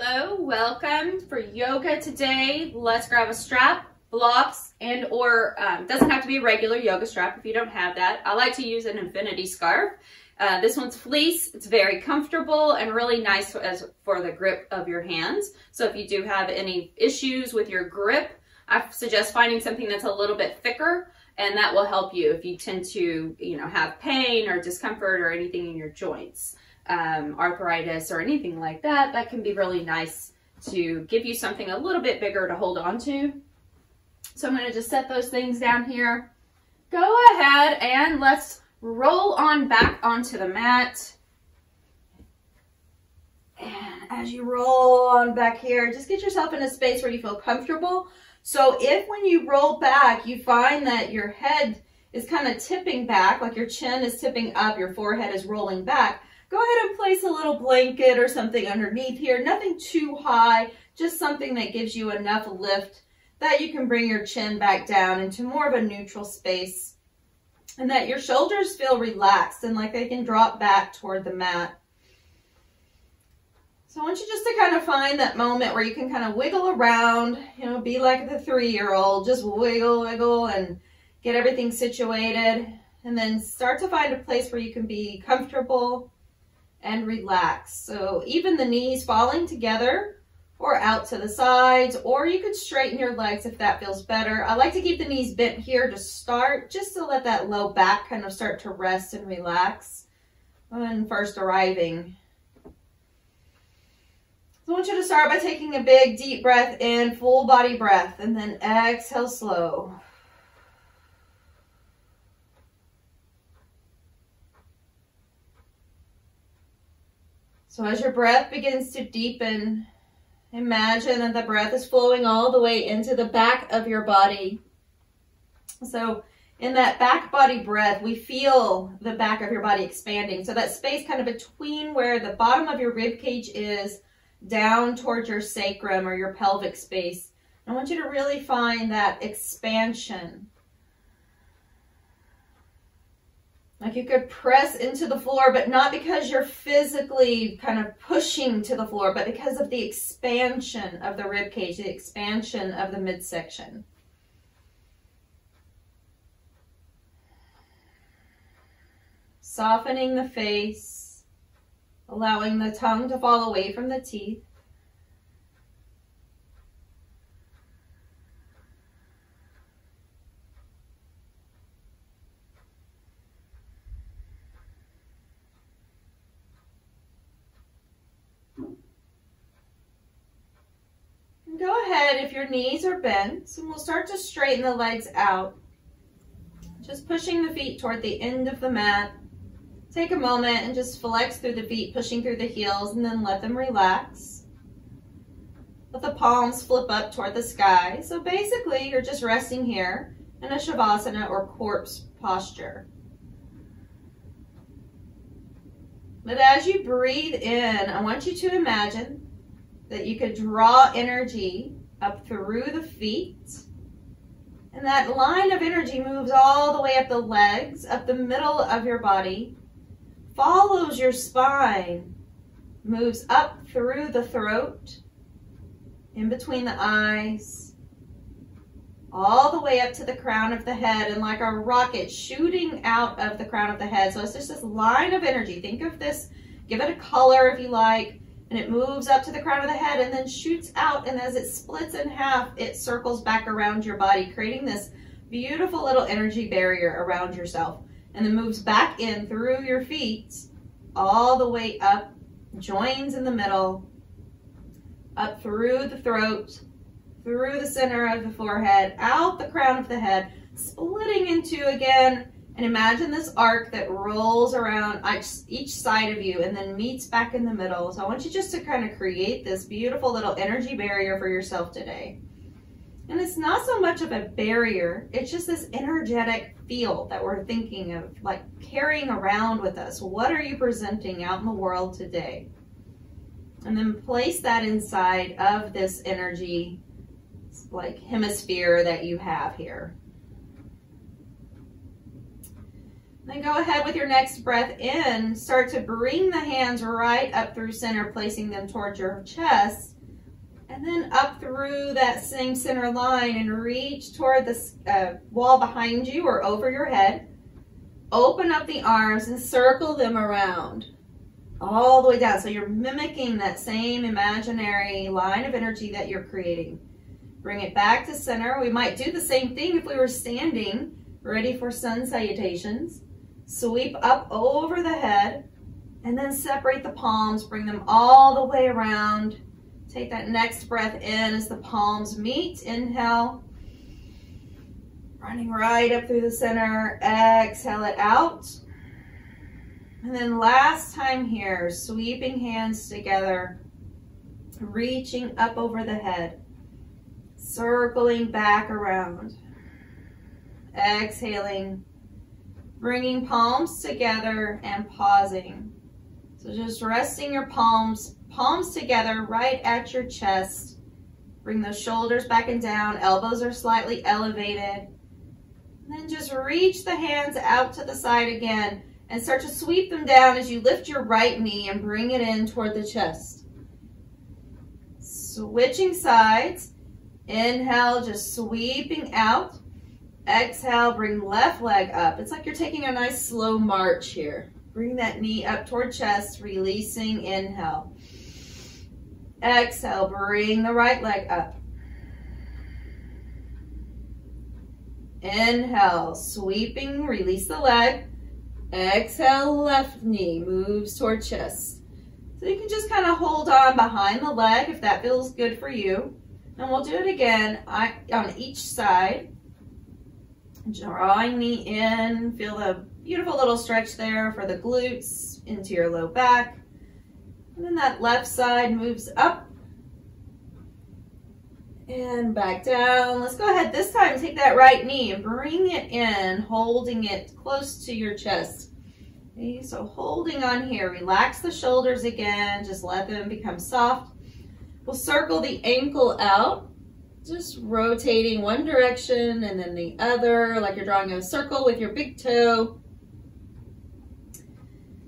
Hello, welcome for yoga today. Let's grab a strap, blocks, and or um, doesn't have to be a regular yoga strap if you don't have that. I like to use an infinity scarf. Uh, this one's fleece. It's very comfortable and really nice as for the grip of your hands. So if you do have any issues with your grip, I suggest finding something that's a little bit thicker and that will help you if you tend to, you know, have pain or discomfort or anything in your joints, um, arthritis or anything like that. That can be really nice to give you something a little bit bigger to hold on to. So I'm going to just set those things down here. Go ahead and let's roll on back onto the mat. And as you roll on back here, just get yourself in a space where you feel comfortable. So if when you roll back, you find that your head is kind of tipping back, like your chin is tipping up, your forehead is rolling back, go ahead and place a little blanket or something underneath here. Nothing too high, just something that gives you enough lift that you can bring your chin back down into more of a neutral space and that your shoulders feel relaxed and like they can drop back toward the mat. So I want you just to kind of find that moment where you can kind of wiggle around, you know, be like the three-year-old, just wiggle, wiggle, and get everything situated. And then start to find a place where you can be comfortable and relax. So even the knees falling together or out to the sides, or you could straighten your legs if that feels better. I like to keep the knees bent here to start, just to let that low back kind of start to rest and relax when first arriving. So I want you to start by taking a big deep breath in, full body breath, and then exhale slow. So as your breath begins to deepen, Imagine that the breath is flowing all the way into the back of your body. So in that back body breath, we feel the back of your body expanding. So that space kind of between where the bottom of your rib cage is down towards your sacrum or your pelvic space. I want you to really find that expansion Like you could press into the floor, but not because you're physically kind of pushing to the floor, but because of the expansion of the rib cage, the expansion of the midsection. Softening the face, allowing the tongue to fall away from the teeth. go ahead if your knees are bent and we'll start to straighten the legs out. Just pushing the feet toward the end of the mat. Take a moment and just flex through the feet, pushing through the heels, and then let them relax. Let the palms flip up toward the sky. So basically, you're just resting here in a Shavasana or corpse posture. But as you breathe in, I want you to imagine that you could draw energy up through the feet. And that line of energy moves all the way up the legs, up the middle of your body, follows your spine, moves up through the throat, in between the eyes, all the way up to the crown of the head, and like a rocket shooting out of the crown of the head. So it's just this line of energy. Think of this, give it a color if you like, and it moves up to the crown of the head and then shoots out. And as it splits in half it circles back around your body creating this beautiful little energy barrier around yourself. And then moves back in through your feet all the way up joins in the middle up through the throat through the center of the forehead out the crown of the head splitting into again and imagine this arc that rolls around each side of you and then meets back in the middle. So I want you just to kind of create this beautiful little energy barrier for yourself today. And it's not so much of a barrier, it's just this energetic field that we're thinking of, like carrying around with us. What are you presenting out in the world today? And then place that inside of this energy, like hemisphere that you have here. Then go ahead with your next breath in. Start to bring the hands right up through center, placing them towards your chest. And then up through that same center line and reach toward the uh, wall behind you or over your head. Open up the arms and circle them around all the way down. So you're mimicking that same imaginary line of energy that you're creating. Bring it back to center. We might do the same thing if we were standing, ready for sun salutations. Sweep up over the head and then separate the palms. Bring them all the way around. Take that next breath in as the palms meet. Inhale. Running right up through the center. Exhale it out. And then last time here, sweeping hands together, reaching up over the head, circling back around, exhaling, bringing palms together and pausing. So just resting your palms, palms together right at your chest. Bring those shoulders back and down, elbows are slightly elevated. And then just reach the hands out to the side again and start to sweep them down as you lift your right knee and bring it in toward the chest. Switching sides. Inhale, just sweeping out. Exhale, bring left leg up. It's like you're taking a nice slow march here. Bring that knee up toward chest, releasing, inhale. Exhale, bring the right leg up. Inhale, sweeping, release the leg. Exhale, left knee moves toward chest. So you can just kind of hold on behind the leg if that feels good for you. And we'll do it again on each side. Drawing knee in, feel the beautiful little stretch there for the glutes into your low back. And then that left side moves up and back down. Let's go ahead this time, take that right knee and bring it in, holding it close to your chest. Okay, so holding on here, relax the shoulders again, just let them become soft. We'll circle the ankle out, just rotating one direction and then the other, like you're drawing a circle with your big toe.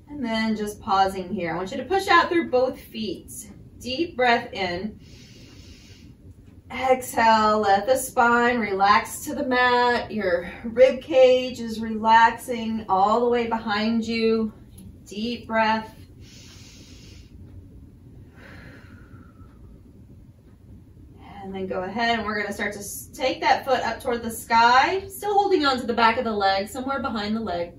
And then just pausing here. I want you to push out through both feet. Deep breath in. Exhale, let the spine relax to the mat. Your rib cage is relaxing all the way behind you. Deep breath. And then go ahead and we're going to start to take that foot up toward the sky, still holding on to the back of the leg, somewhere behind the leg.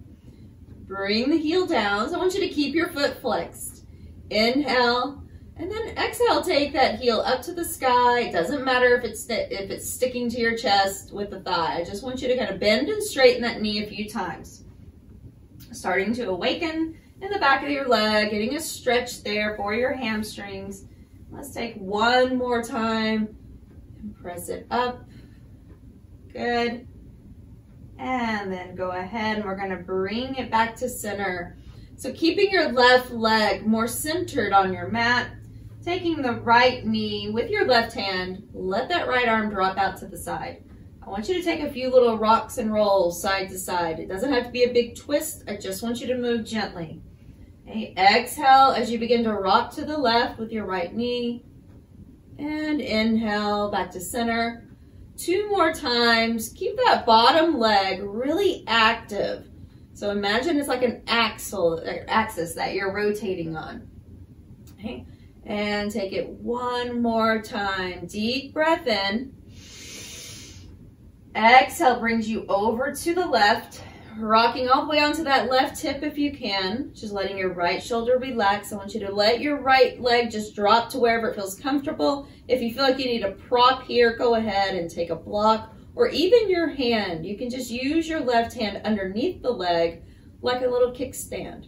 Bring the heel down. So I want you to keep your foot flexed. Inhale. And then exhale, take that heel up to the sky. It doesn't matter if it's if it's sticking to your chest with the thigh. I just want you to kind of bend and straighten that knee a few times. Starting to awaken in the back of your leg, getting a stretch there for your hamstrings. Let's take one more time and press it up. Good. And then go ahead and we're going to bring it back to center. So keeping your left leg more centered on your mat, Taking the right knee with your left hand, let that right arm drop out to the side. I want you to take a few little rocks and rolls side to side. It doesn't have to be a big twist. I just want you to move gently. Okay, exhale as you begin to rock to the left with your right knee. And inhale back to center. Two more times. Keep that bottom leg really active. So imagine it's like an axle, uh, axis that you're rotating on. Okay. And take it one more time. Deep breath in. Exhale brings you over to the left, rocking all the way onto that left hip if you can. Just letting your right shoulder relax. I want you to let your right leg just drop to wherever it feels comfortable. If you feel like you need a prop here, go ahead and take a block or even your hand. You can just use your left hand underneath the leg like a little kickstand.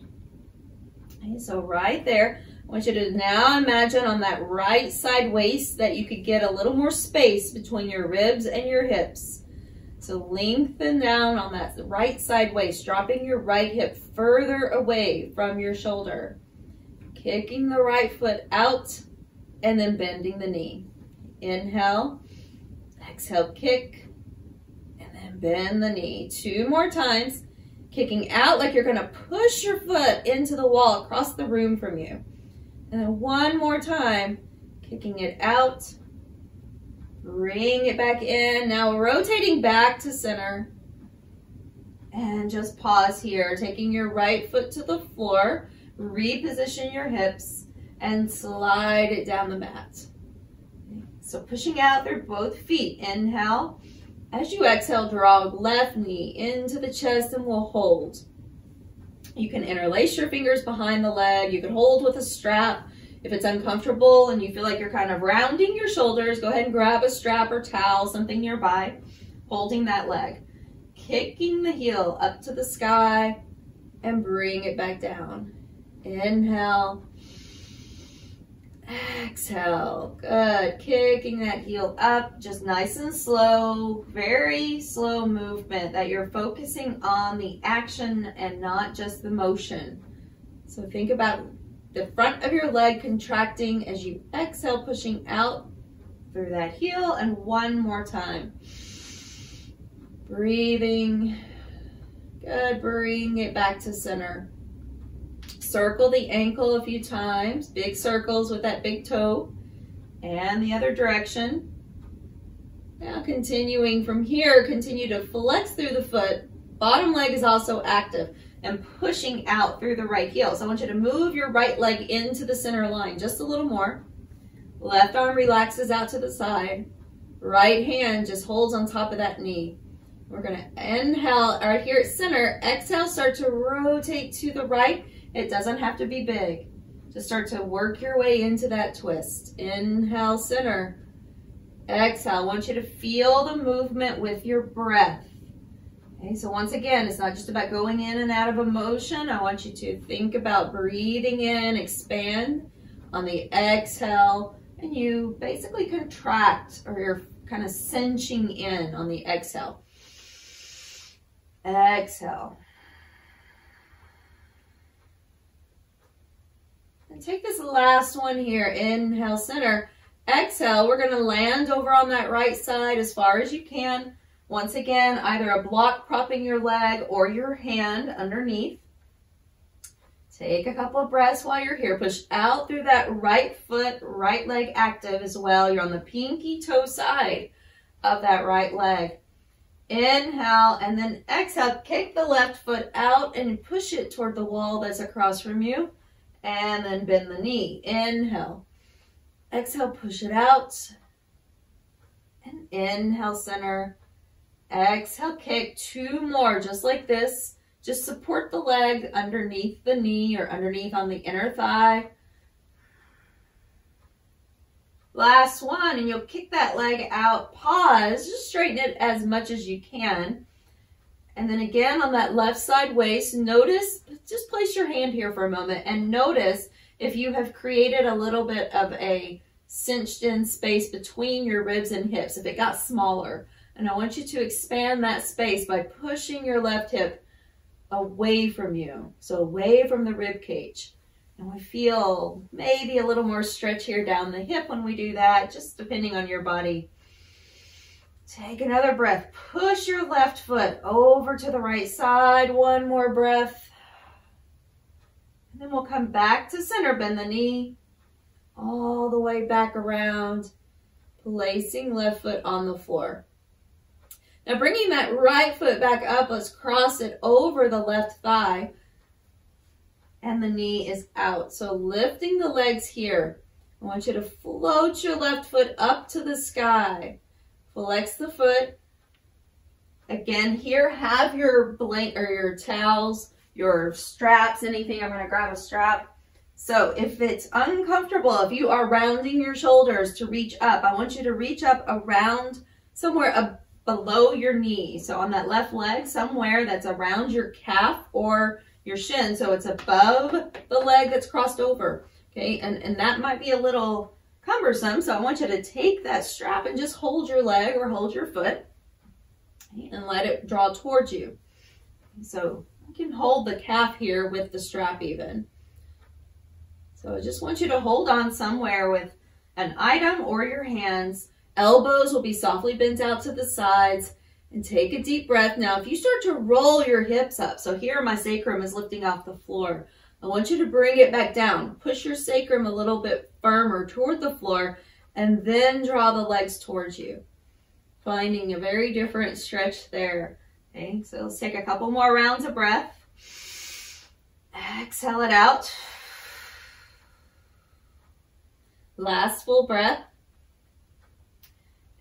Okay, so right there, I want you to now imagine on that right side waist that you could get a little more space between your ribs and your hips. So lengthen down on that right side waist, dropping your right hip further away from your shoulder. Kicking the right foot out and then bending the knee. Inhale, exhale, kick, and then bend the knee. Two more times. Kicking out like you're gonna push your foot into the wall across the room from you. And then one more time, kicking it out. Bring it back in. Now rotating back to center. And just pause here, taking your right foot to the floor. Reposition your hips and slide it down the mat. So pushing out through both feet. Inhale. As you exhale, draw left knee into the chest and we'll hold. You can interlace your fingers behind the leg. You can hold with a strap. If it's uncomfortable and you feel like you're kind of rounding your shoulders, go ahead and grab a strap or towel, something nearby, holding that leg. Kicking the heel up to the sky and bring it back down. Inhale. Exhale. Good. Kicking that heel up, just nice and slow, very slow movement that you're focusing on the action and not just the motion. So think about the front of your leg contracting as you exhale, pushing out through that heel. And one more time. Breathing. Good. Bring it back to center. Circle the ankle a few times. Big circles with that big toe. And the other direction. Now continuing from here, continue to flex through the foot. Bottom leg is also active and pushing out through the right heel. So I want you to move your right leg into the center line just a little more. Left arm relaxes out to the side. Right hand just holds on top of that knee. We're gonna inhale right here at center. Exhale, start to rotate to the right. It doesn't have to be big. Just start to work your way into that twist. Inhale, center. Exhale, I want you to feel the movement with your breath. Okay, so once again, it's not just about going in and out of emotion. I want you to think about breathing in, expand on the exhale, and you basically contract or you're kind of cinching in on the exhale. Exhale. And take this last one here. Inhale, center. Exhale, we're going to land over on that right side as far as you can. Once again, either a block propping your leg or your hand underneath. Take a couple of breaths while you're here. Push out through that right foot, right leg active as well. You're on the pinky toe side of that right leg. Inhale and then exhale. Kick the left foot out and push it toward the wall that's across from you. And then bend the knee. Inhale. Exhale, push it out. And inhale, center. Exhale, kick two more, just like this. Just support the leg underneath the knee or underneath on the inner thigh. Last one, and you'll kick that leg out. Pause, just straighten it as much as you can. And then again on that left side waist, notice, just place your hand here for a moment and notice if you have created a little bit of a cinched in space between your ribs and hips, if it got smaller. And I want you to expand that space by pushing your left hip away from you. So away from the rib cage. And we feel maybe a little more stretch here down the hip when we do that, just depending on your body. Take another breath. Push your left foot over to the right side. One more breath. And then we'll come back to center. Bend the knee all the way back around, placing left foot on the floor. Now bringing that right foot back up, let's cross it over the left thigh and the knee is out. So lifting the legs here. I want you to float your left foot up to the sky. Flex the foot. Again, here, have your blank or your towels, your straps, anything. I'm going to grab a strap. So if it's uncomfortable, if you are rounding your shoulders to reach up, I want you to reach up around somewhere below your knee. So on that left leg, somewhere that's around your calf or your shin. So it's above the leg that's crossed over. Okay, and, and that might be a little cumbersome. So I want you to take that strap and just hold your leg or hold your foot and let it draw towards you. So you can hold the calf here with the strap even. So I just want you to hold on somewhere with an item or your hands Elbows will be softly bent out to the sides And take a deep breath. Now, if you start to roll your hips up, so here my sacrum is lifting off the floor. I want you to bring it back down. Push your sacrum a little bit firmer toward the floor and then draw the legs towards you. Finding a very different stretch there. Okay, so let's take a couple more rounds of breath. Exhale it out. Last full breath.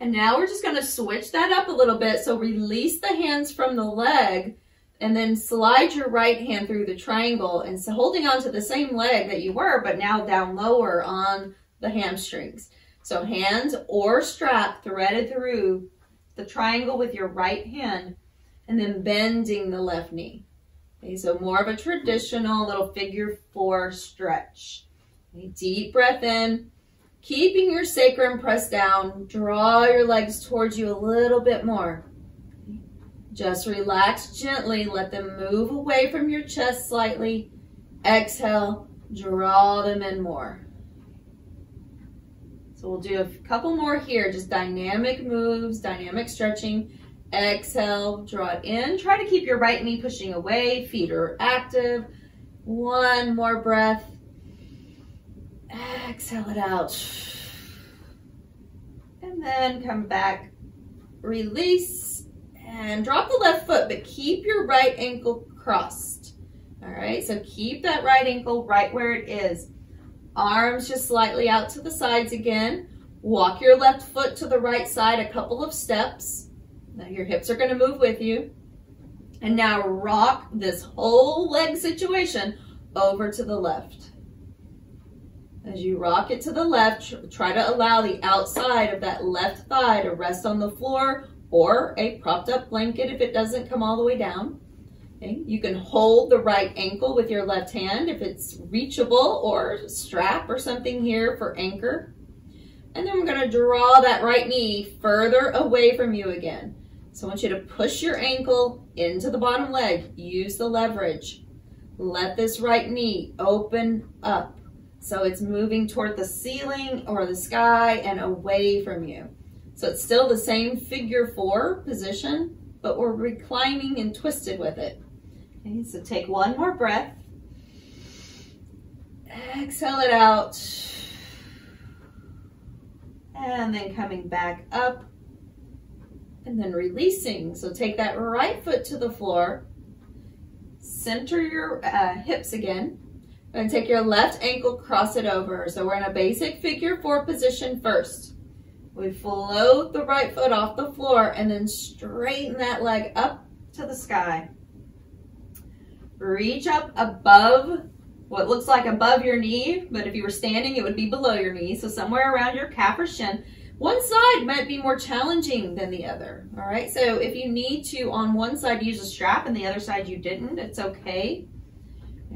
And now we're just going to switch that up a little bit. So release the hands from the leg and then slide your right hand through the triangle and so holding on to the same leg that you were, but now down lower on the hamstrings. So hands or strap threaded through the triangle with your right hand and then bending the left knee. Okay, so more of a traditional little figure four stretch. Okay, deep breath in. Keeping your sacrum pressed down, draw your legs towards you a little bit more. Just relax gently, let them move away from your chest slightly. Exhale, draw them in more. So we'll do a couple more here, just dynamic moves, dynamic stretching. Exhale, draw it in. Try to keep your right knee pushing away, feet are active. One more breath. Exhale it out. And then come back, release, and drop the left foot, but keep your right ankle crossed. All right, so keep that right ankle right where it is. Arms just slightly out to the sides again. Walk your left foot to the right side a couple of steps. Now your hips are gonna move with you. And now rock this whole leg situation over to the left. As you rock it to the left, try to allow the outside of that left thigh to rest on the floor or a propped up blanket if it doesn't come all the way down. Okay. You can hold the right ankle with your left hand if it's reachable or strap or something here for anchor. And then we're going to draw that right knee further away from you again. So I want you to push your ankle into the bottom leg. Use the leverage. Let this right knee open up. So it's moving toward the ceiling or the sky and away from you. So it's still the same figure four position, but we're reclining and twisted with it. Okay, so take one more breath. Exhale it out. And then coming back up and then releasing. So take that right foot to the floor. Center your uh, hips again. And take your left ankle, cross it over. So we're in a basic figure four position first. We float the right foot off the floor and then straighten that leg up to the sky. Reach up above what looks like above your knee, but if you were standing, it would be below your knee. So somewhere around your calf or shin. One side might be more challenging than the other, all right? So if you need to, on one side, use a strap and the other side you didn't, it's okay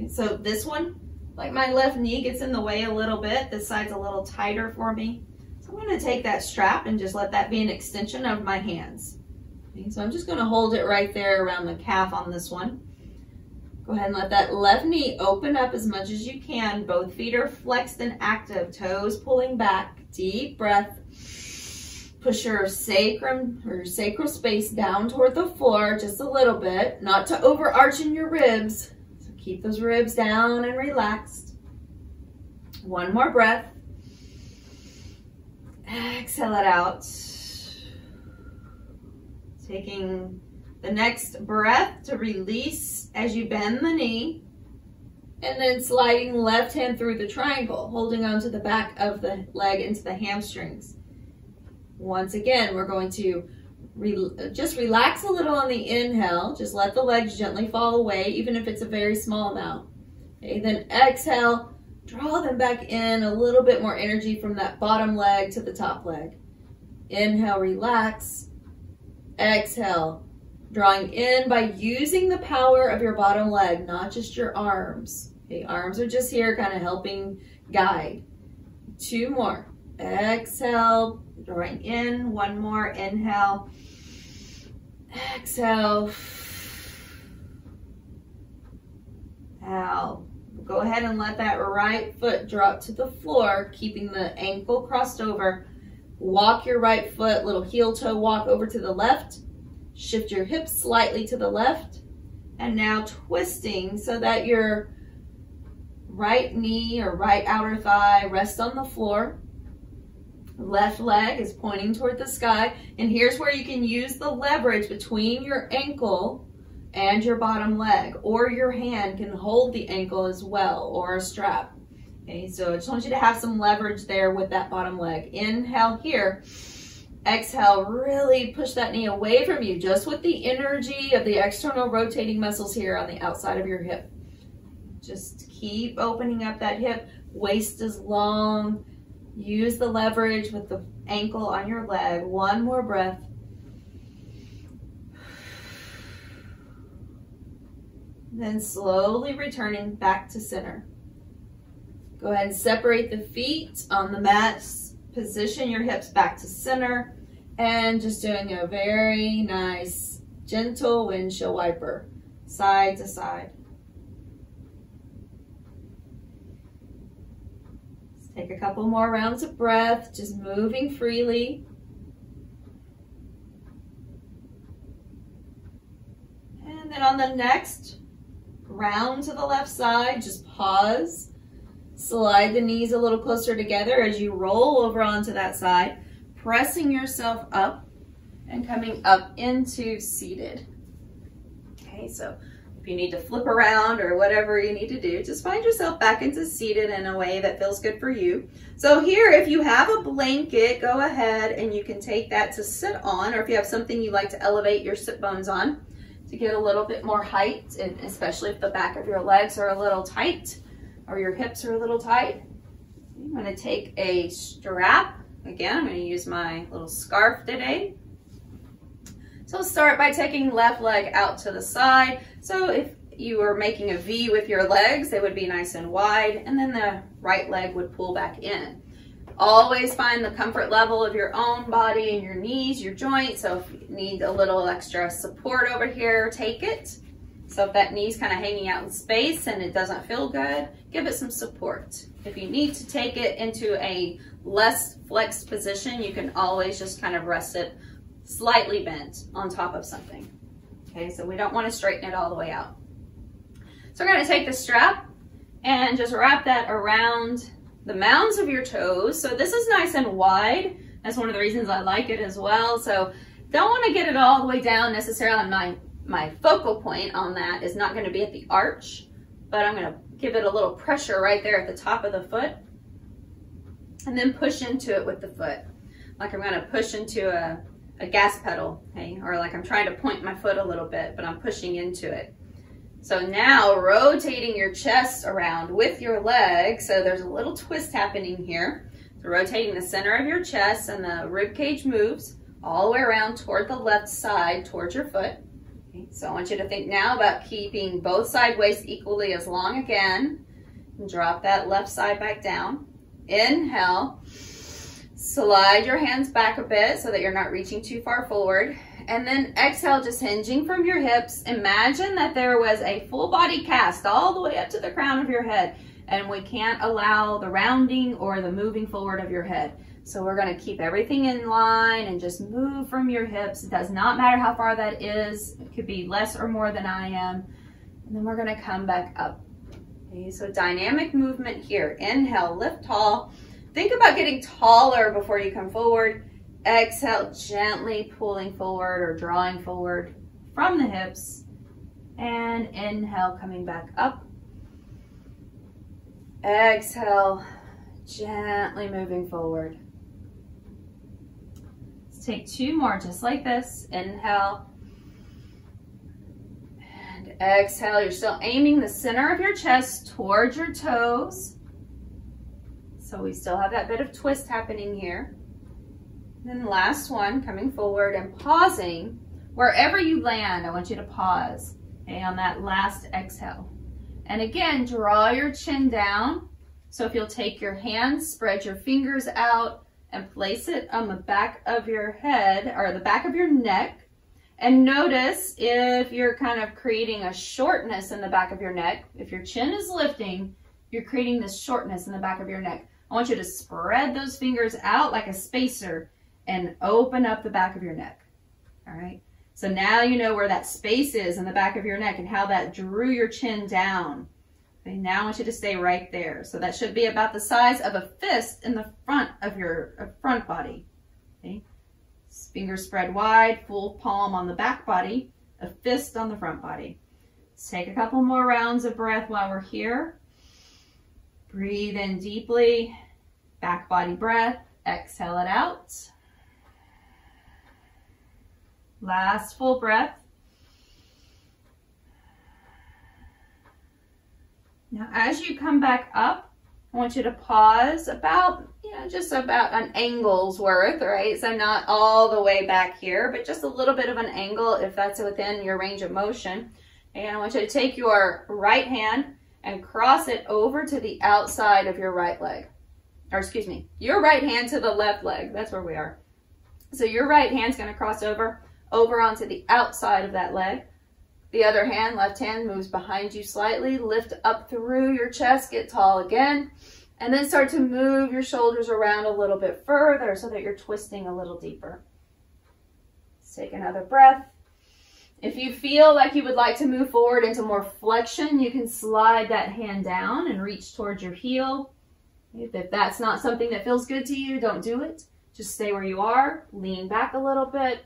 so this one, like my left knee gets in the way a little bit. This side's a little tighter for me. So I'm gonna take that strap and just let that be an extension of my hands. Okay, so I'm just gonna hold it right there around the calf on this one. Go ahead and let that left knee open up as much as you can. Both feet are flexed and active, toes pulling back. Deep breath. Push your sacrum or sacral space down toward the floor just a little bit, not to overarch in your ribs, Keep those ribs down and relaxed. One more breath. Exhale it out. Taking the next breath to release as you bend the knee. And then sliding left hand through the triangle, holding onto the back of the leg into the hamstrings. Once again, we're going to Re just relax a little on the inhale. Just let the legs gently fall away, even if it's a very small amount. Okay, then exhale, draw them back in, a little bit more energy from that bottom leg to the top leg. Inhale, relax. Exhale, drawing in by using the power of your bottom leg, not just your arms. Okay, arms are just here kind of helping guide. Two more. Exhale, drawing in. One more, inhale. Exhale. Out. Go ahead and let that right foot drop to the floor, keeping the ankle crossed over. Walk your right foot, little heel toe walk over to the left. Shift your hips slightly to the left. And now twisting so that your right knee or right outer thigh rests on the floor. Left leg is pointing toward the sky. And here's where you can use the leverage between your ankle and your bottom leg. Or your hand can hold the ankle as well, or a strap. Okay, so I just want you to have some leverage there with that bottom leg. Inhale here. Exhale, really push that knee away from you, just with the energy of the external rotating muscles here on the outside of your hip. Just keep opening up that hip. Waist is long. Use the leverage with the ankle on your leg. One more breath. Then slowly returning back to center. Go ahead and separate the feet on the mats. Position your hips back to center. And just doing a very nice, gentle windshield wiper, side to side. Take a couple more rounds of breath, just moving freely. And then on the next round to the left side, just pause. Slide the knees a little closer together as you roll over onto that side pressing yourself up and coming up into seated. Okay, so you need to flip around or whatever you need to do, just find yourself back into seated in a way that feels good for you. So here, if you have a blanket, go ahead and you can take that to sit on, or if you have something you like to elevate your sit bones on to get a little bit more height, and especially if the back of your legs are a little tight or your hips are a little tight. I'm gonna take a strap Again, I'm going to use my little scarf today. So start by taking left leg out to the side. So if you were making a V with your legs, they would be nice and wide, and then the right leg would pull back in. Always find the comfort level of your own body and your knees, your joints. So if you need a little extra support over here, take it. So if that knee's kind of hanging out in space and it doesn't feel good, give it some support. If you need to take it into a less flexed position, you can always just kind of rest it slightly bent on top of something. Okay, so we don't want to straighten it all the way out. So we're going to take the strap and just wrap that around the mounds of your toes. So this is nice and wide. That's one of the reasons I like it as well. So don't want to get it all the way down necessarily. My, my focal point on that is not going to be at the arch, but I'm going to give it a little pressure right there at the top of the foot and then push into it with the foot. Like I'm gonna push into a, a gas pedal, okay? Or like I'm trying to point my foot a little bit, but I'm pushing into it. So now rotating your chest around with your leg. So there's a little twist happening here. So rotating the center of your chest and the rib cage moves all the way around toward the left side, towards your foot. Okay, so I want you to think now about keeping both side waists equally as long again. And drop that left side back down. Inhale. Slide your hands back a bit so that you're not reaching too far forward. And then exhale, just hinging from your hips. Imagine that there was a full body cast all the way up to the crown of your head. And we can't allow the rounding or the moving forward of your head. So we're gonna keep everything in line and just move from your hips. It does not matter how far that is. It could be less or more than I am. And then we're gonna come back up. Okay, so dynamic movement here. Inhale, lift tall. Think about getting taller before you come forward. Exhale, gently pulling forward or drawing forward from the hips. And inhale, coming back up. Exhale, gently moving forward. Let's take two more just like this. Inhale And exhale, you're still aiming the center of your chest towards your toes. So we still have that bit of twist happening here. And then last one, coming forward and pausing. Wherever you land, I want you to pause okay, on that last exhale. And again, draw your chin down. So if you'll take your hands, spread your fingers out, and place it on the back of your head, or the back of your neck, and notice if you're kind of creating a shortness in the back of your neck, if your chin is lifting, you're creating this shortness in the back of your neck. I want you to spread those fingers out like a spacer and open up the back of your neck. All right. So now you know where that space is in the back of your neck and how that drew your chin down. Okay, now I want you to stay right there. So that should be about the size of a fist in the front of your front body. Okay, fingers spread wide, full palm on the back body, a fist on the front body. Let's take a couple more rounds of breath while we're here. Breathe in deeply, back body breath, exhale it out. Last full breath. Now, as you come back up, I want you to pause about, you know, just about an angle's worth, right? So not all the way back here, but just a little bit of an angle if that's within your range of motion. And I want you to take your right hand and cross it over to the outside of your right leg. Or excuse me, your right hand to the left leg. That's where we are. So your right hand's going to cross over, over onto the outside of that leg. The other hand, left hand, moves behind you slightly. Lift up through your chest, get tall again. And then start to move your shoulders around a little bit further so that you're twisting a little deeper. Let's take another breath. If you feel like you would like to move forward into more flexion, you can slide that hand down and reach towards your heel. If that's not something that feels good to you, don't do it. Just stay where you are, lean back a little bit,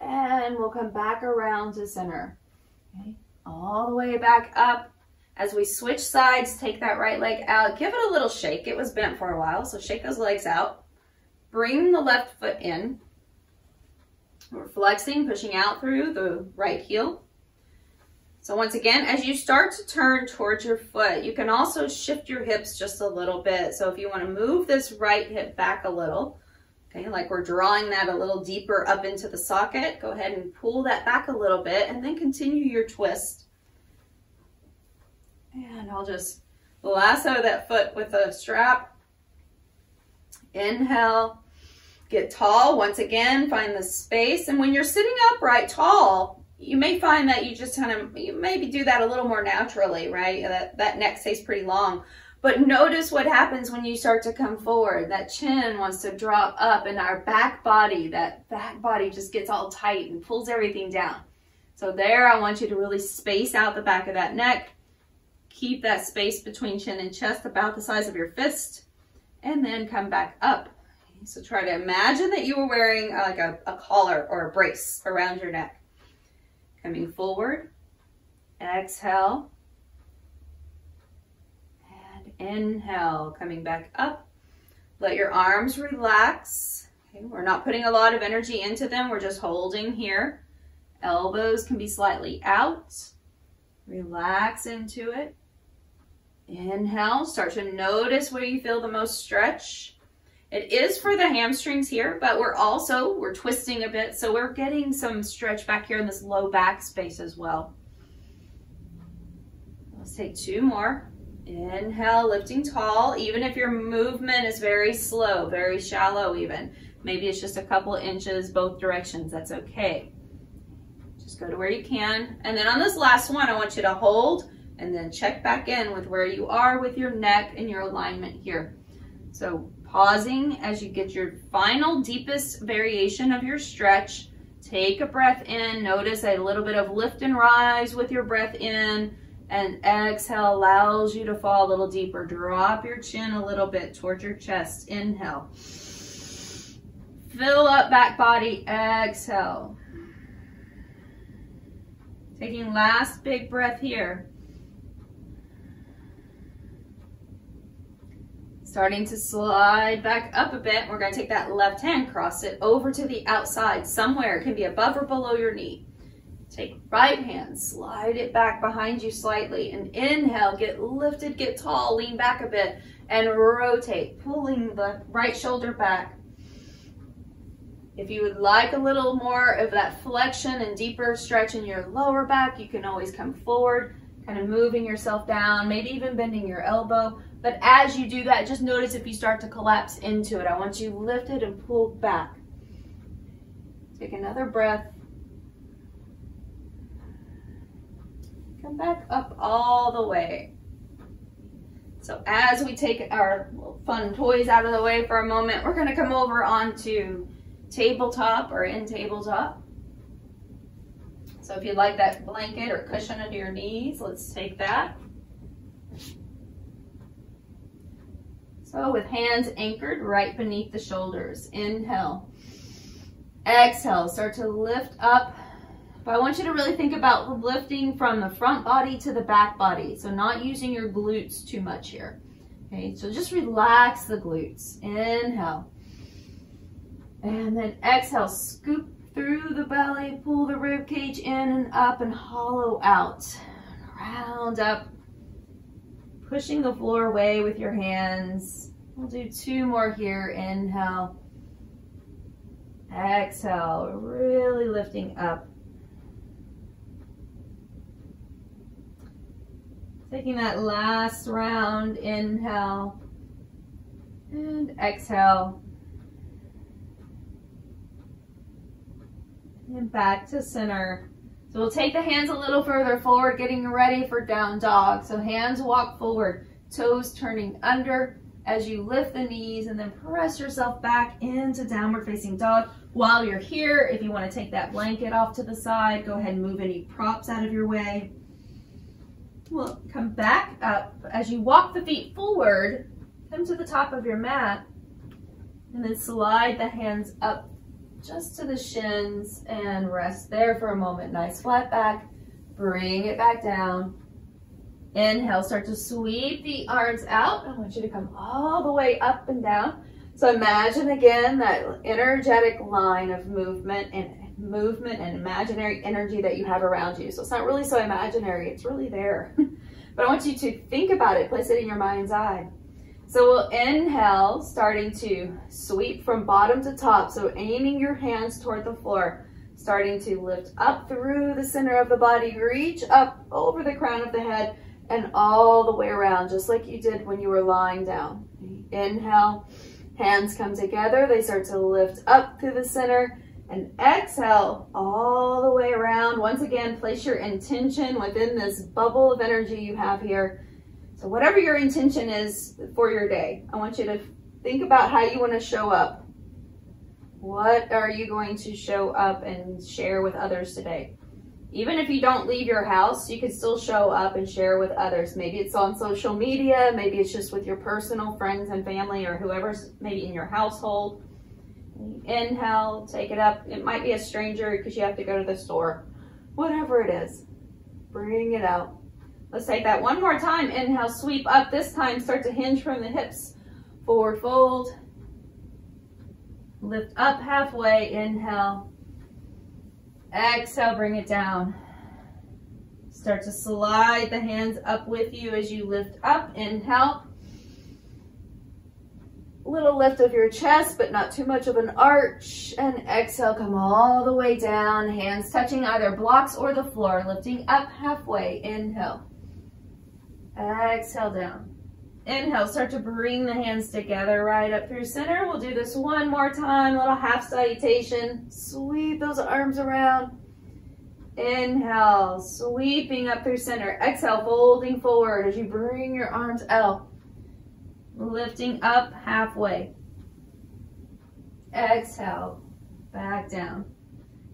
and we'll come back around to center. Okay, all the way back up. As we switch sides, take that right leg out. Give it a little shake. It was bent for a while, so shake those legs out. Bring the left foot in. We're flexing, pushing out through the right heel. So once again, as you start to turn towards your foot, you can also shift your hips just a little bit. So if you want to move this right hip back a little, Okay, like we're drawing that a little deeper up into the socket. Go ahead and pull that back a little bit and then continue your twist. And I'll just lasso that foot with a strap. Inhale, get tall. Once again, find the space. And when you're sitting upright tall, you may find that you just kind of, you maybe do that a little more naturally, right? That, that neck stays pretty long. But notice what happens when you start to come forward. That chin wants to drop up and our back body, that back body just gets all tight and pulls everything down. So there, I want you to really space out the back of that neck. Keep that space between chin and chest about the size of your fist. And then come back up. So try to imagine that you were wearing uh, like a, a collar or a brace around your neck. Coming forward. Exhale. And inhale, coming back up. Let your arms relax. Okay, we're not putting a lot of energy into them. We're just holding here. Elbows can be slightly out. Relax into it. Inhale, start to notice where you feel the most stretch. It is for the hamstrings here, but we're also, we're twisting a bit, so we're getting some stretch back here in this low back space as well. Let's take two more. Inhale, lifting tall, even if your movement is very slow, very shallow even. Maybe it's just a couple inches both directions, that's okay. Just go to where you can. And then on this last one, I want you to hold and then check back in with where you are with your neck and your alignment here. So pausing as you get your final deepest variation of your stretch. Take a breath in, notice a little bit of lift and rise with your breath in, and exhale allows you to fall a little deeper. Drop your chin a little bit towards your chest. Inhale. Fill up back body. Exhale. Taking last big breath here. Starting to slide back up a bit. We're going to take that left hand, cross it over to the outside somewhere. It can be above or below your knee. Take right hand, slide it back behind you slightly, and inhale, get lifted, get tall, lean back a bit, and rotate, pulling the right shoulder back. If you would like a little more of that flexion and deeper stretch in your lower back, you can always come forward, kind of moving yourself down, maybe even bending your elbow. But as you do that, just notice if you start to collapse into it. I want you lifted and pulled back. Take another breath. Come back up all the way. So as we take our fun toys out of the way for a moment, we're gonna come over onto tabletop or in tabletop. So if you'd like that blanket or cushion under your knees, let's take that. So with hands anchored right beneath the shoulders. Inhale. Exhale. Start to lift up. But I want you to really think about lifting from the front body to the back body. So not using your glutes too much here. Okay, so just relax the glutes. Inhale. And then exhale, scoop through the belly, pull the rib cage in and up and hollow out. Round up, pushing the floor away with your hands. We'll do two more here. Inhale. Exhale, really lifting up. Taking that last round, inhale and exhale. And back to center. So we'll take the hands a little further forward, getting ready for down dog. So hands walk forward, toes turning under as you lift the knees and then press yourself back into downward facing dog. While you're here, if you want to take that blanket off to the side, go ahead and move any props out of your way. We'll come back up as you walk the feet forward, come to the top of your mat, and then slide the hands up just to the shins and rest there for a moment. Nice flat back. Bring it back down. Inhale, start to sweep the arms out. I want you to come all the way up and down. So imagine again that energetic line of movement and movement and imaginary energy that you have around you. So it's not really so imaginary, it's really there. but I want you to think about it, place it in your mind's eye. So we'll inhale, starting to sweep from bottom to top. So aiming your hands toward the floor, starting to lift up through the center of the body, reach up over the crown of the head and all the way around, just like you did when you were lying down. Inhale, hands come together. They start to lift up through the center and exhale all the way around. Once again, place your intention within this bubble of energy you have here so whatever your intention is for your day, I want you to think about how you want to show up. What are you going to show up and share with others today? Even if you don't leave your house, you can still show up and share with others. Maybe it's on social media, maybe it's just with your personal friends and family or whoever's maybe in your household. Inhale, take it up. It might be a stranger because you have to go to the store. Whatever it is, bring it out. Let's take that one more time. Inhale, sweep up. This time, start to hinge from the hips. Forward fold. Lift up halfway. Inhale. Exhale, bring it down. Start to slide the hands up with you as you lift up. Inhale. Little lift of your chest, but not too much of an arch. And exhale, come all the way down. Hands touching either blocks or the floor. Lifting up halfway. Inhale. Exhale down. Inhale, start to bring the hands together right up through center. We'll do this one more time, little half salutation. Sweep those arms around. Inhale, sweeping up through center. Exhale, folding forward as you bring your arms out. Lifting up halfway. Exhale, back down.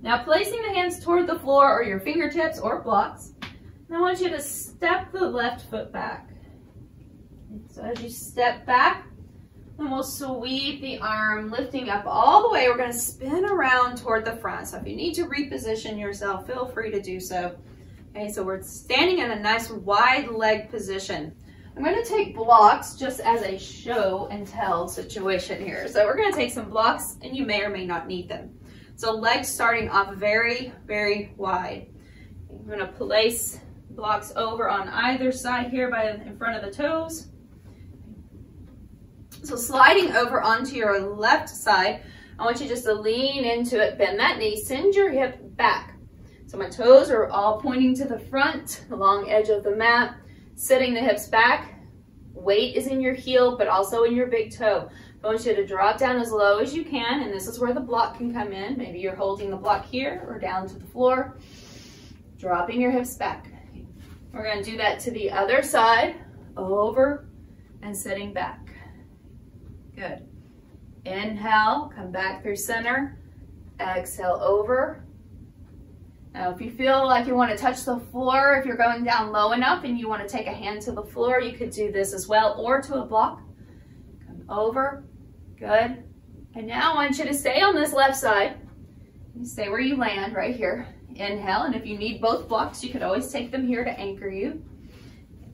Now placing the hands toward the floor or your fingertips or blocks. I want you to step the left foot back. So as you step back, then we'll sweep the arm, lifting up all the way. We're going to spin around toward the front. So if you need to reposition yourself, feel free to do so. Okay, so we're standing in a nice wide leg position. I'm going to take blocks just as a show and tell situation here. So we're going to take some blocks and you may or may not need them. So legs starting off very, very wide. I'm going to place blocks over on either side here by in front of the toes. So sliding over onto your left side, I want you just to lean into it, bend that knee, send your hip back. So my toes are all pointing to the front, the long edge of the mat, sitting the hips back. Weight is in your heel, but also in your big toe. I want you to drop down as low as you can, and this is where the block can come in. Maybe you're holding the block here or down to the floor. Dropping your hips back. We're to do that to the other side, over and sitting back. Good. Inhale, come back through center. Exhale over. Now, if you feel like you want to touch the floor, if you're going down low enough and you want to take a hand to the floor, you could do this as well, or to a block. Come over, good. And now I want you to stay on this left side. You stay where you land, right here. Inhale, and if you need both blocks, you could always take them here to anchor you.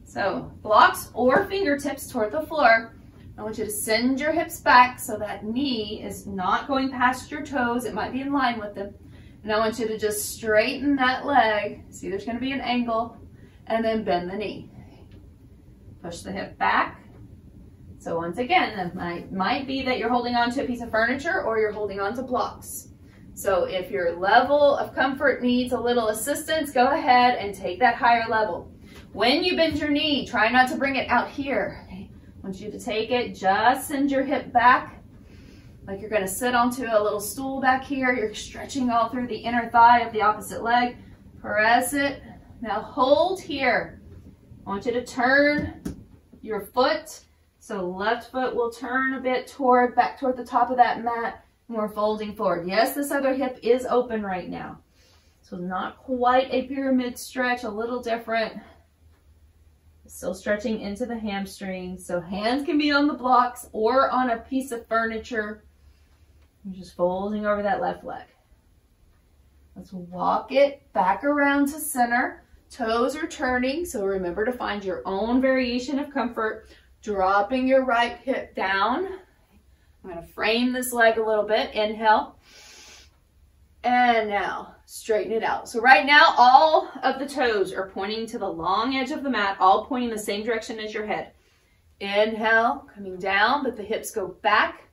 So blocks or fingertips toward the floor. I want you to send your hips back so that knee is not going past your toes. It might be in line with them. And I want you to just straighten that leg. See, there's going to be an angle. And then bend the knee. Push the hip back. So once again, it might, might be that you're holding on to a piece of furniture or you're holding on to blocks. So if your level of comfort needs a little assistance, go ahead and take that higher level. When you bend your knee, try not to bring it out here. I want you to take it, just send your hip back like you're gonna sit onto a little stool back here. You're stretching all through the inner thigh of the opposite leg. Press it. Now hold here. I want you to turn your foot. So left foot will turn a bit toward, back toward the top of that mat. We're folding forward. Yes, this other hip is open right now. So not quite a pyramid stretch, a little different. Still stretching into the hamstring. So hands can be on the blocks or on a piece of furniture. You're just folding over that left leg. Let's walk it back around to center. Toes are turning, so remember to find your own variation of comfort. Dropping your right hip down. I'm going to frame this leg a little bit. Inhale. And now straighten it out. So right now, all of the toes are pointing to the long edge of the mat, all pointing the same direction as your head. Inhale, coming down, but the hips go back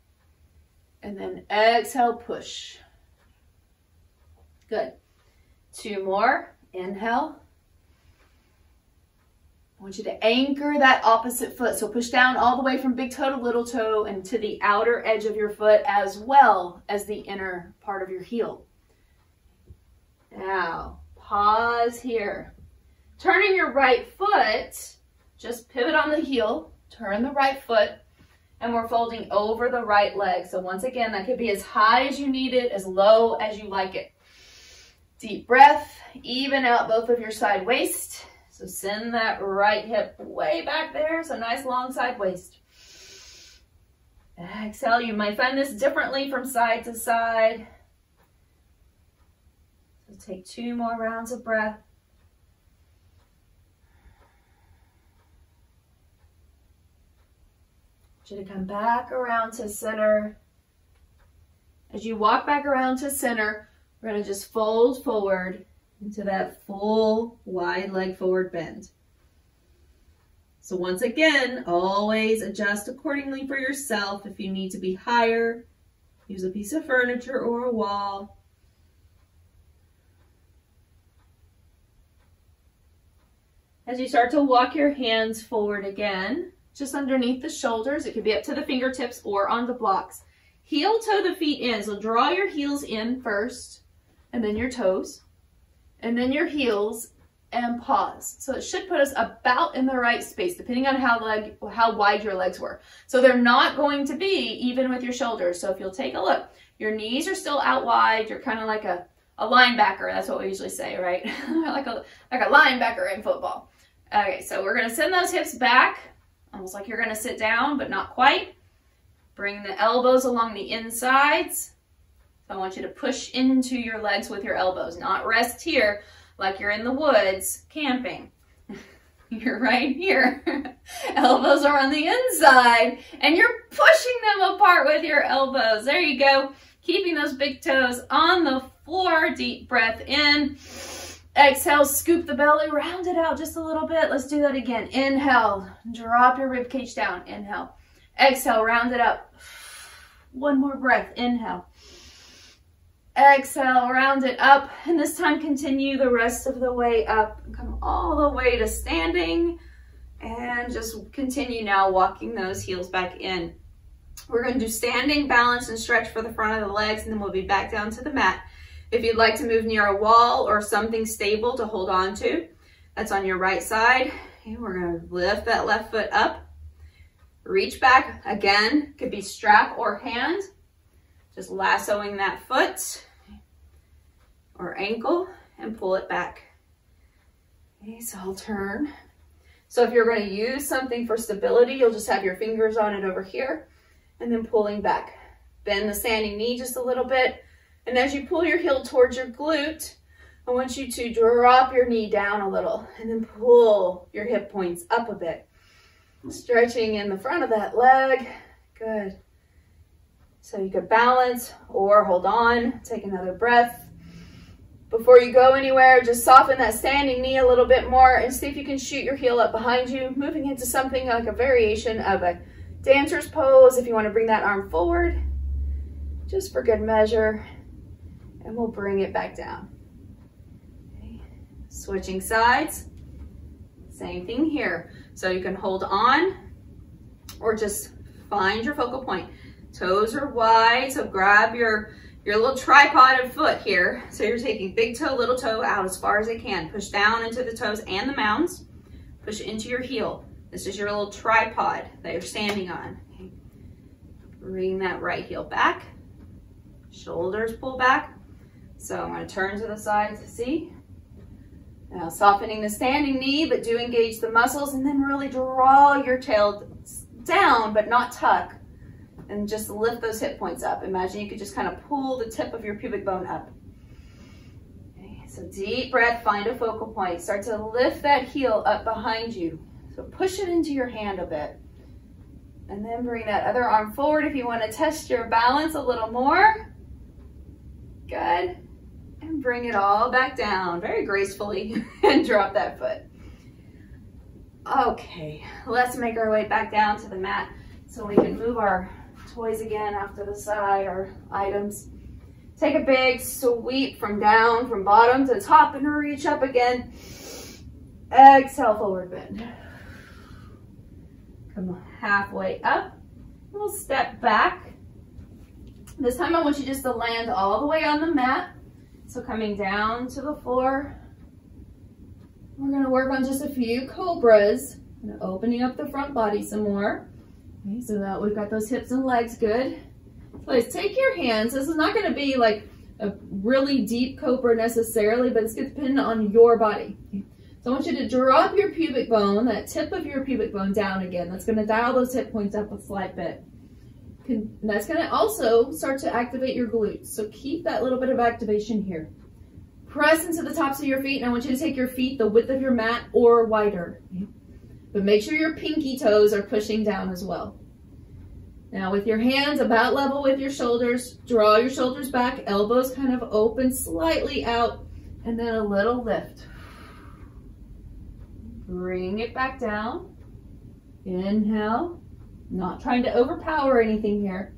and then exhale, push. Good. Two more. Inhale. I want you to anchor that opposite foot. So push down all the way from big toe to little toe and to the outer edge of your foot as well as the inner part of your heel. Now, pause here. Turning your right foot, just pivot on the heel, turn the right foot, and we're folding over the right leg. So once again, that could be as high as you need it, as low as you like it. Deep breath, even out both of your side waist. So send that right hip way back there. So nice long side waist. Exhale, you might find this differently from side to side. So take two more rounds of breath. you to come back around to center. As you walk back around to center, we're going to just fold forward into that full wide leg forward bend. So once again, always adjust accordingly for yourself. If you need to be higher, use a piece of furniture or a wall. As you start to walk your hands forward again, just underneath the shoulders. It could be up to the fingertips or on the blocks. Heel toe the feet in. So draw your heels in first and then your toes and then your heels and pause. So it should put us about in the right space, depending on how leg, how wide your legs were. So they're not going to be even with your shoulders. So if you'll take a look, your knees are still out wide. You're kind of like a, a linebacker. That's what we usually say, right? like a like a linebacker in football. Okay, so we're gonna send those hips back almost like you're gonna sit down, but not quite. Bring the elbows along the insides. So I want you to push into your legs with your elbows, not rest here like you're in the woods camping. you're right here. elbows are on the inside and you're pushing them apart with your elbows. There you go. Keeping those big toes on the floor. Deep breath in. Exhale, scoop the belly, round it out just a little bit. Let's do that again. Inhale, drop your rib cage down. Inhale. Exhale, round it up. One more breath. Inhale. Exhale, round it up. And this time continue the rest of the way up. Come all the way to standing. And just continue now walking those heels back in. We're going to do standing, balance, and stretch for the front of the legs. And then we'll be back down to the mat. If you'd like to move near a wall or something stable to hold on to, that's on your right side. And we're gonna lift that left foot up. Reach back, again, could be strap or hand. Just lassoing that foot or ankle. and pull it back. Okay, so I'll turn. So if you're going to use something for stability, you'll just have your fingers on it over here and then pulling back. Bend the standing knee just a little bit. And as you pull your heel towards your glute, I want you to drop your knee down a little and then pull your hip points up a bit. Stretching in the front of that leg. Good. So you could balance or hold on. Take another breath. Before you go anywhere, just soften that standing knee a little bit more and see if you can shoot your heel up behind you, moving into something like a variation of a dancer's pose. If you want to bring that arm forward, just for good measure, and we'll bring it back down. Okay. Switching sides, same thing here. So you can hold on or just find your focal point. Toes are wide, so grab your your little tripod of foot here. So you're taking big toe, little toe out as far as they can. Push down into the toes and the mounds. Push into your heel. This is your little tripod that you're standing on. Bring that right heel back. Shoulders pull back. So I'm going to turn to the side to see. Now softening the standing knee, but do engage the muscles and then really draw your tail down, but not tuck and just lift those hip points up. Imagine you could just kind of pull the tip of your pubic bone up. Okay, so deep breath, find a focal point. Start to lift that heel up behind you. So push it into your hand a bit. And then bring that other arm forward if you want to test your balance a little more. Good. And bring it all back down very gracefully and drop that foot. Okay, let's make our way back down to the mat so we can move our toys again off to the side or items. Take a big sweep from down, from bottom to top and reach up again. Exhale, forward bend. Come halfway up. We'll step back. This time I want you just to land all the way on the mat. So coming down to the floor. We're gonna work on just a few cobras. Opening up the front body some more. Okay, so that we've got those hips and legs good. Please take your hands. This is not going to be like a really deep cobra necessarily, but it's going to depend on your body. So I want you to drop your pubic bone, that tip of your pubic bone down again. That's going to dial those hip points up a slight bit. And that's going to also start to activate your glutes. So keep that little bit of activation here. Press into the tops of your feet, and I want you to take your feet the width of your mat or wider. Okay. But make sure your pinky toes are pushing down as well. Now with your hands about level with your shoulders, draw your shoulders back, elbows kind of open slightly out, and then a little lift. Bring it back down. Inhale, not trying to overpower anything here.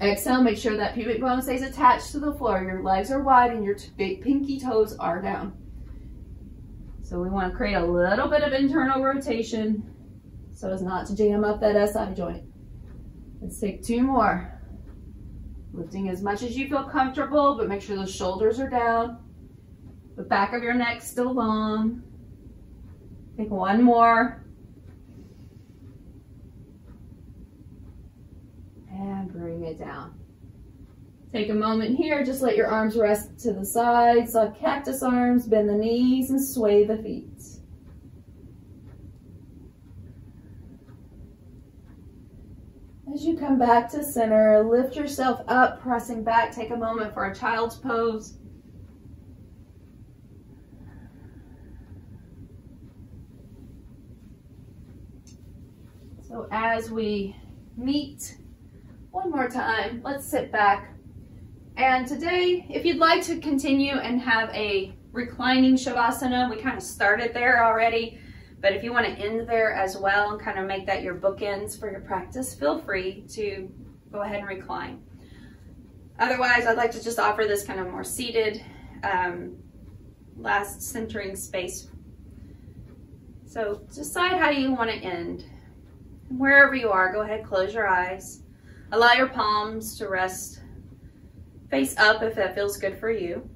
Exhale, make sure that pubic bone stays attached to the floor. Your legs are wide and your pinky toes are down. So we want to create a little bit of internal rotation so as not to jam up that SI joint. Let's take two more. Lifting as much as you feel comfortable, but make sure those shoulders are down. The back of your neck still long. Take one more. And bring it down. Take a moment here, just let your arms rest to the sides, like cactus arms, bend the knees and sway the feet. As you come back to center, lift yourself up, pressing back. Take a moment for a child's pose. So as we meet one more time, let's sit back, and today, if you'd like to continue and have a reclining Shavasana, we kind of started there already, but if you want to end there as well and kind of make that your bookends for your practice, feel free to go ahead and recline. Otherwise, I'd like to just offer this kind of more seated, um, last centering space. So decide how you want to end. Wherever you are, go ahead, close your eyes. Allow your palms to rest Face up if that feels good for you.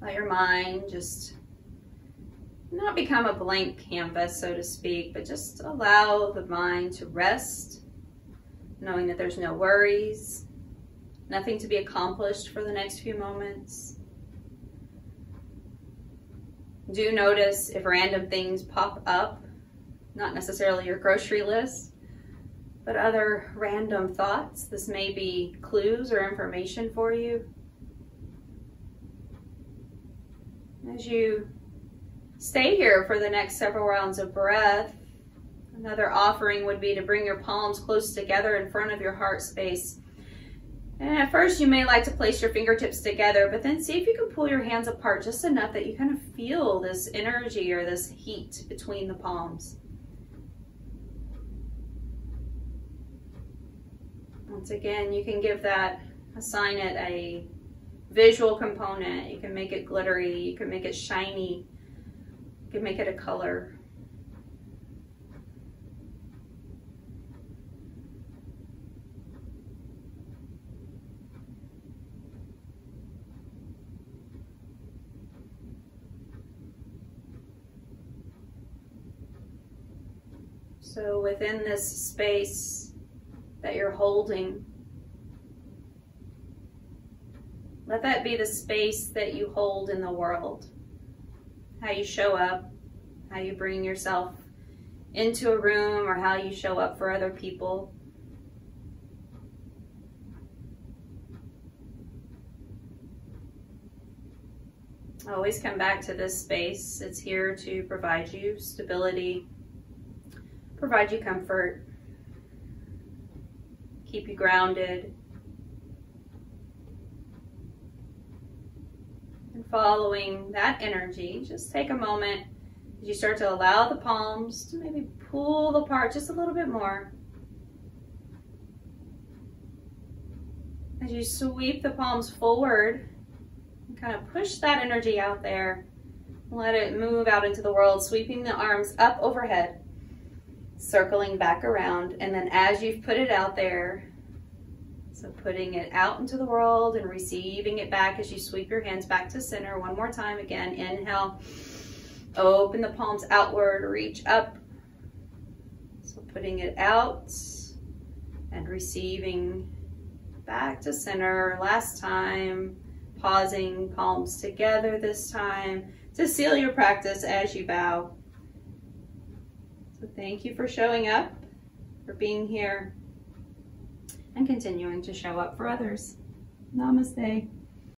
Let your mind just not become a blank canvas, so to speak, but just allow the mind to rest, knowing that there's no worries, Nothing to be accomplished for the next few moments. Do notice if random things pop up, not necessarily your grocery list, but other random thoughts. This may be clues or information for you. As you stay here for the next several rounds of breath, another offering would be to bring your palms close together in front of your heart space. And at first you may like to place your fingertips together, but then see if you can pull your hands apart just enough that you kind of feel this energy or this heat between the palms. Once again, you can give that, assign it a visual component. You can make it glittery, you can make it shiny, you can make it a color. So within this space that you're holding, let that be the space that you hold in the world. How you show up, how you bring yourself into a room, or how you show up for other people. Always come back to this space. It's here to provide you stability, provide you comfort, keep you grounded. And following that energy, just take a moment as you start to allow the palms to maybe pull apart just a little bit more. As you sweep the palms forward, and kind of push that energy out there. Let it move out into the world, sweeping the arms up overhead circling back around. And then as you've put it out there, so putting it out into the world and receiving it back as you sweep your hands back to center. One more time. Again, inhale. Open the palms outward, reach up. So putting it out and receiving back to center. Last time, pausing, palms together this time to seal your practice as you bow. So thank you for showing up, for being here, and continuing to show up for others. Namaste.